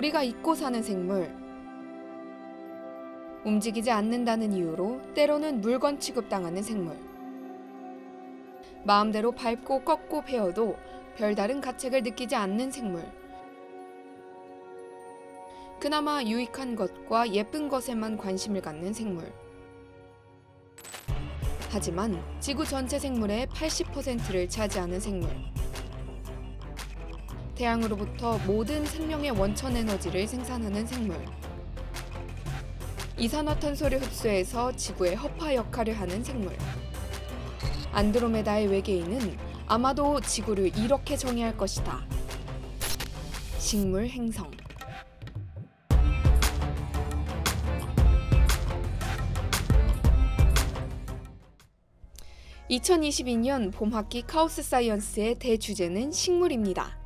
우리가 잊고 사는 생물. 움직이지 않는다는 이유로 때로는 물건 취급당하는 생물. 마음대로 밟고 꺾고 베어도 별다른 가책을 느끼지 않는 생물. 그나마 유익한 것과 예쁜 것에만 관심을 갖는 생물. 하지만 지구 전체 생물의 80%를 차지하는 생물. 태양으로부터 모든 생명의 원천 에너지를 생산하는 생물. 이산화탄소를 흡수해서 지구의 허파 역할을 하는 생물. 안드로메다의 외계인은 아마도 지구를 이렇게 정의할 것이다. 식물 행성. 2022년 봄학기 카오스 사이언스의 대주제는 식물입니다.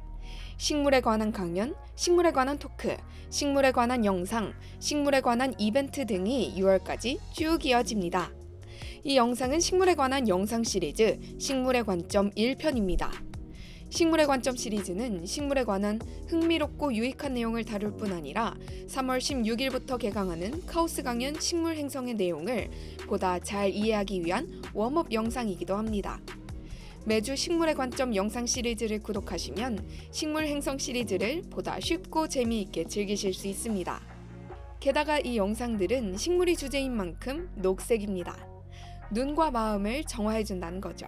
식물에 관한 강연, 식물에 관한 토크, 식물에 관한 영상, 식물에 관한 이벤트 등이 6월까지 쭉 이어집니다. 이 영상은 식물에 관한 영상 시리즈 식물의 관점 1편입니다. 식물의 관점 시리즈는 식물에 관한 흥미롭고 유익한 내용을 다룰 뿐 아니라 3월 16일부터 개강하는 카오스 강연 식물 행성의 내용을 보다 잘 이해하기 위한 웜업 영상이기도 합니다. 매주 식물의 관점 영상 시리즈를 구독하시면 식물 행성 시리즈를 보다 쉽고 재미있게 즐기실 수 있습니다. 게다가 이 영상들은 식물이 주제인 만큼 녹색입니다. 눈과 마음을 정화해준다는 거죠.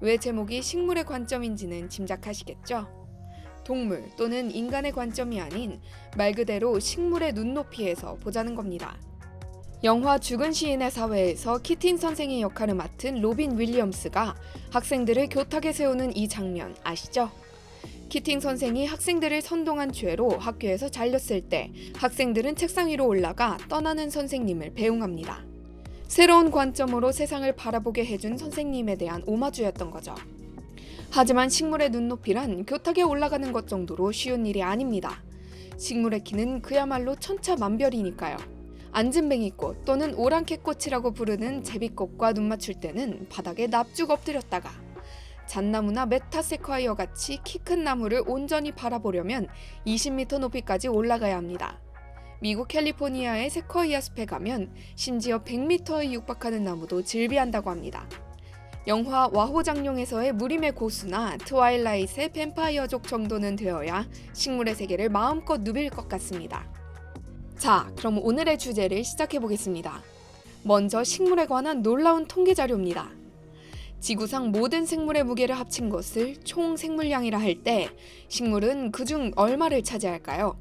왜 제목이 식물의 관점인지는 짐작하시겠죠? 동물 또는 인간의 관점이 아닌 말 그대로 식물의 눈높이에서 보자는 겁니다. 영화 죽은 시인의 사회에서 키팅 선생의 역할을 맡은 로빈 윌리엄스가 학생들을 교탁에 세우는 이 장면 아시죠? 키팅 선생이 학생들을 선동한 죄로 학교에서 잘렸을 때 학생들은 책상 위로 올라가 떠나는 선생님을 배웅합니다. 새로운 관점으로 세상을 바라보게 해준 선생님에 대한 오마주였던 거죠. 하지만 식물의 눈높이란 교탁에 올라가는 것 정도로 쉬운 일이 아닙니다. 식물의 키는 그야말로 천차만별이니까요. 앉은뱅이꽃 또는 오랑캐꽃이라고 부르는 제비꽃과 눈 맞출 때는 바닥에 납죽 엎드렸다가 잣나무나 메타세콰이어 같이 키 큰 나무를 온전히 바라보려면 20m 높이까지 올라가야 합니다. 미국 캘리포니아의 세쿼이아 숲에 가면 심지어 100m에 육박하는 나무도 즐비하다고 합니다. 영화 와호장룡에서의 무림의 고수나 트와일라이트의 뱀파이어족 정도는 되어야 식물의 세계를 마음껏 누빌 것 같습니다. 자, 그럼 오늘의 주제를 시작해 보겠습니다. 먼저 식물에 관한 놀라운 통계 자료입니다. 지구상 모든 생물의 무게를 합친 것을 총 생물량이라 할 때 식물은 그중 얼마를 차지할까요?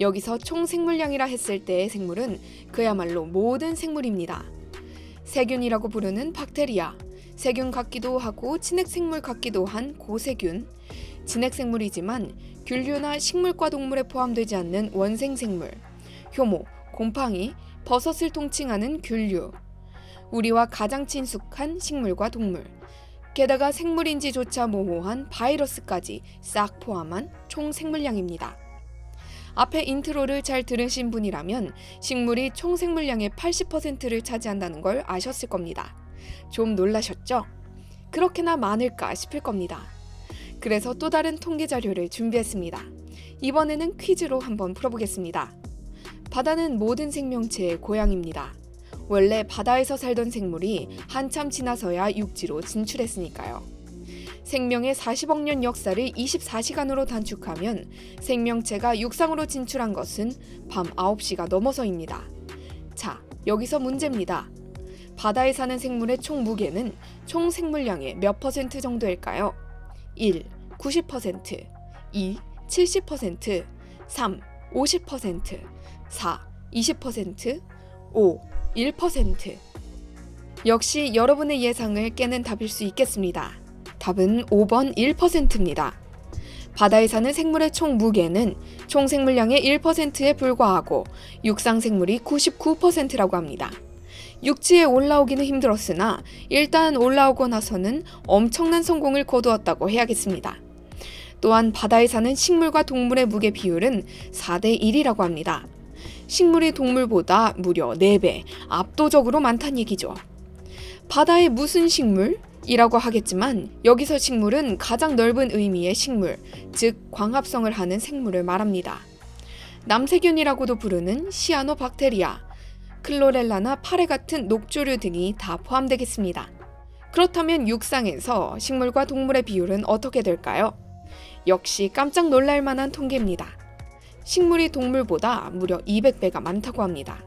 여기서 총 생물량이라 했을 때의 생물은 그야말로 모든 생물입니다. 세균이라고 부르는 박테리아, 세균 같기도 하고 진핵생물 같기도 한 고세균, 진핵생물이지만 균류나 식물과 동물에 포함되지 않는 원생생물, 효모, 곰팡이, 버섯을 통칭하는 균류, 우리와 가장 친숙한 식물과 동물, 게다가 생물인지조차 모호한 바이러스까지 싹 포함한 총 생물량입니다. 앞에 intro를 잘 들으신 분이라면 식물이 총 생물량의 80%를 차지한다는 걸 아셨을 겁니다. 좀 놀라셨죠? 그렇게나 많을까 싶을 겁니다. 그래서 또 다른 통계 자료를 준비했습니다. 이번에는 퀴즈로 한번 풀어보겠습니다. 바다는 모든 생명체의 고향입니다. 원래 바다에서 살던 생물이 한참 지나서야 육지로 진출했으니까요. 생명의 40억 년 역사를 24시간으로 단축하면 생명체가 육상으로 진출한 것은 밤 9시가 넘어서입니다. 자, 여기서 문제입니다. 바다에 사는 생물의 총 무게는 총 생물량의 몇 퍼센트 정도일까요? 1. 90%, 2. 70%, 3. 50%, 4. 20%, 5. 1%. 역시 여러분의 예상을 깨는 답일 수 있겠습니다. 답은 5번 1%입니다. 바다에 사는 생물의 총 무게는 총 생물량의 1%에 불과하고 육상 생물이 99%라고 합니다. 육지에 올라오기는 힘들었으나 일단 올라오고 나서는 엄청난 성공을 거두었다고 해야겠습니다. 또한 바다에 사는 식물과 동물의 무게 비율은 4대 1이라고 합니다. 식물이 동물보다 무려 4배, 압도적으로 많다는 얘기죠. 바다의 무슨 식물? 이라고 하겠지만 여기서 식물은 가장 넓은 의미의 식물, 즉 광합성을 하는 생물을 말합니다. 남세균이라고도 부르는 시아노박테리아, 클로렐라나 파레 같은 녹조류 등이 다 포함되겠습니다. 그렇다면 육상에서 식물과 동물의 비율은 어떻게 될까요? 역시 깜짝 놀랄 만한 통계입니다. 식물이 동물보다 무려 200배가 많다고 합니다.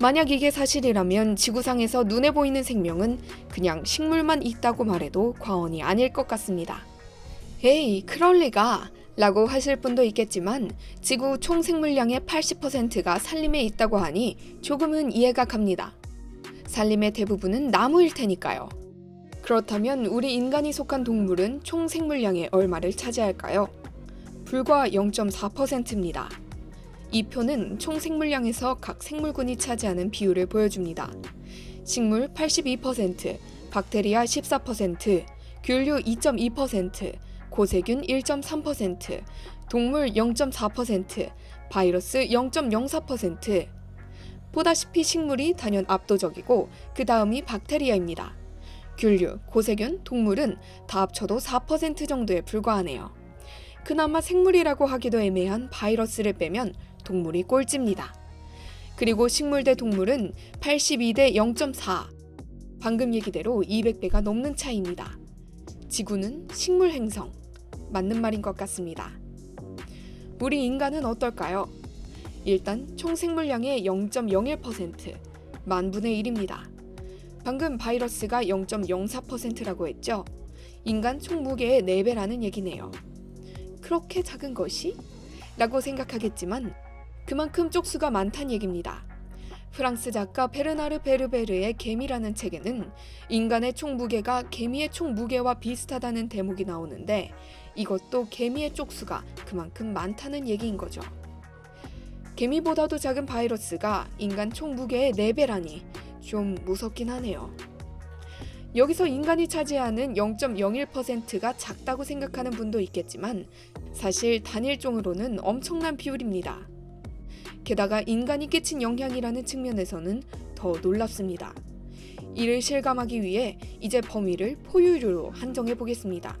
만약 이게 사실이라면 지구상에서 눈에 보이는 생명은 그냥 식물만 있다고 말해도 과언이 아닐 것 같습니다. 에이, 그럴 리가. 라고 하실 분도 있겠지만 지구 총 생물량의 80%가 산림에 있다고 하니 조금은 이해가 갑니다. 산림의 대부분은 나무일 테니까요. 그렇다면 우리 인간이 속한 동물은 총 생물량의 얼마를 차지할까요? 불과 0.4%입니다. 이 표는 총 생물량에서 각 생물군이 차지하는 비율을 보여줍니다. 식물 82%, 박테리아 14%, 균류 2.2%, 고세균 1.3%, 동물 0.4%, 바이러스 0.04%. 보다시피 식물이 단연 압도적이고 그 다음이 박테리아입니다. 균류, 고세균, 동물은 다 합쳐도 4% 정도에 불과하네요. 그나마 생물이라고 하기도 애매한 바이러스를 빼면 동물이 꼴찌입니다. 그리고 식물 대 동물은 82대 0.4. 방금 얘기대로 200배가 넘는 차이입니다. 지구는 식물 행성. 맞는 말인 것 같습니다. 우리 인간은 어떨까요? 일단 총 생물량의 0.01%, 만분의 1입니다. 방금 바이러스가 0.04%라고 했죠? 인간 총 무게의 4배라는 얘기네요. 그렇게 작은 것이? 라고 생각하겠지만 그만큼 쪽수가 많단 얘기입니다. 프랑스 작가 베르나르 베르베르의 개미라는 책에는 인간의 총 무게가 개미의 총 무게와 비슷하다는 대목이 나오는데 이것도 개미의 쪽수가 그만큼 많다는 얘기인 거죠. 개미보다도 작은 바이러스가 인간 총 무게의 4배라니 좀 무섭긴 하네요. 여기서 인간이 차지하는 0.01%가 작다고 생각하는 분도 있겠지만 사실 단일종으로는 엄청난 비율입니다. 게다가 인간이 끼친 영향이라는 측면에서는 더 놀랍습니다. 이를 실감하기 위해 이제 범위를 포유류로 한정해 보겠습니다.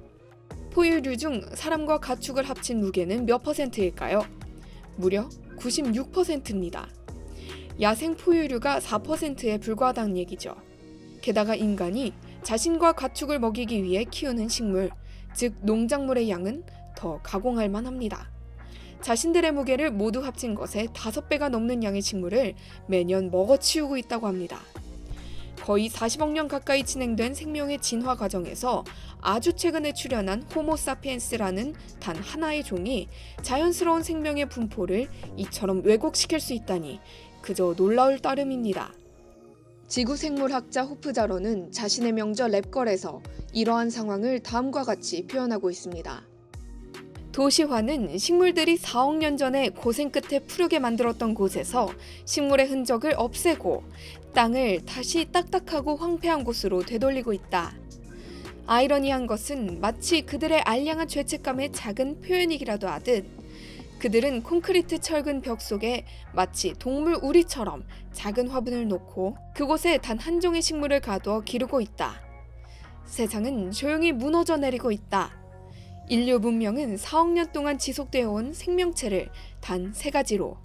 포유류 중 사람과 가축을 합친 무게는 몇 퍼센트일까요? 무려 96%입니다. 야생 포유류가 4%에 불과하다는 얘기죠. 게다가 인간이 자신과 가축을 먹이기 위해 키우는 식물, 즉 농작물의 양은 더 가공할 만합니다. 자신들의 무게를 모두 합친 것에 5배가 넘는 양의 식물을 매년 먹어치우고 있다고 합니다. 거의 40억 년 가까이 진행된 생명의 진화 과정에서 아주 최근에 출현한 호모사피엔스라는 단 하나의 종이 자연스러운 생명의 분포를 이처럼 왜곡시킬 수 있다니 그저 놀라울 따름입니다. 지구 생물학자 호프자로는 자신의 명저 랩걸에서 이러한 상황을 다음과 같이 표현하고 있습니다. 도시화는 식물들이 4억 년 전에 고생 끝에 푸르게 만들었던 곳에서 식물의 흔적을 없애고 땅을 다시 딱딱하고 황폐한 곳으로 되돌리고 있다. 아이러니한 것은 마치 그들의 알량한 죄책감의 작은 표현이기라도 하듯 그들은 콘크리트 철근 벽 속에 마치 동물 우리처럼 작은 화분을 놓고 그곳에 단 한 종의 식물을 가두어 기르고 있다. 세상은 조용히 무너져 내리고 있다. 인류 문명은 4억 년 동안 지속되어 온 생명체를 단 세 가지로,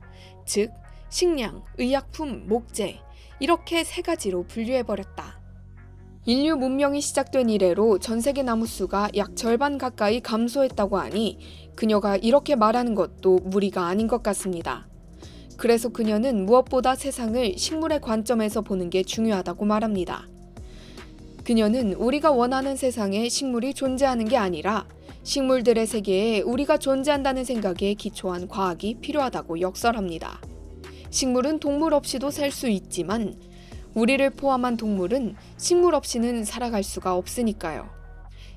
즉, 식량, 의약품, 목재, 이렇게 세 가지로 분류해 버렸다. 인류 문명이 시작된 이래로 전 세계 나무 수가 약 절반 가까이 감소했다고 하니 그녀가 이렇게 말하는 것도 무리가 아닌 것 같습니다. 그래서 그녀는 무엇보다 세상을 식물의 관점에서 보는 게 중요하다고 말합니다. 그녀는 우리가 원하는 세상에 식물이 존재하는 게 아니라 식물들의 세계에 우리가 존재한다는 생각에 기초한 과학이 필요하다고 역설합니다. 식물은 동물 없이도 살 수 있지만 우리를 포함한 동물은 식물 없이는 살아갈 수가 없으니까요.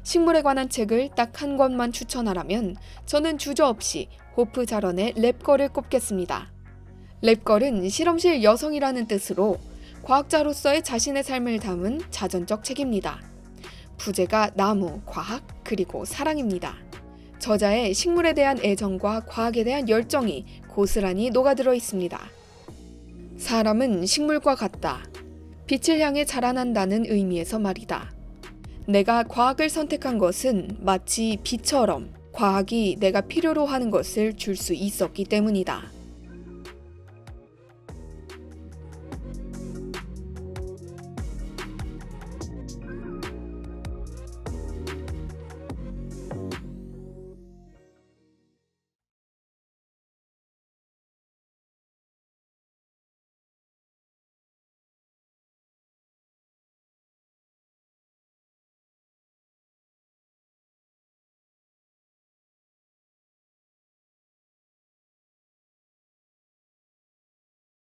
식물에 관한 책을 딱 한 권만 추천하라면 저는 주저 없이 호프 자런의 랩걸을 꼽겠습니다. 랩걸은 실험실 여성이라는 뜻으로 과학자로서의 자신의 삶을 담은 자전적 책입니다. 부제가 나무, 과학, 그리고 사랑입니다. 저자의 식물에 대한 애정과 과학에 대한 열정이 고스란히 녹아들어 있습니다. 사람은 식물과 같다. 빛을 향해 자라난다는 의미에서 말이다. 내가 과학을 선택한 것은 마치 빛처럼 과학이 내가 필요로 하는 것을 줄 수 있었기 때문이다.